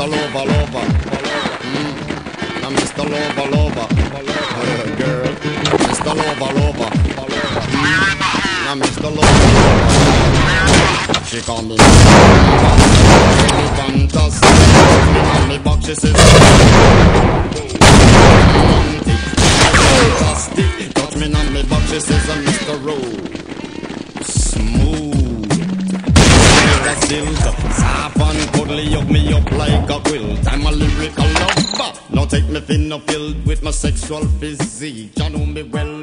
Mr. Lover, lover. Mm. Now Mr. Lover, lover. Uh, girl. Mr. Lover, lover. Mm. Now Mr. Lover, lover. She call me. Fantastic. On me back she says fantastic. Touch me on me back she says I'm Mr. Rowe. A silk, soft and cuddly, hug me up like a quilt. I'm a lyrical lover. Now take me thin or filled with my sexual physique. You know me well,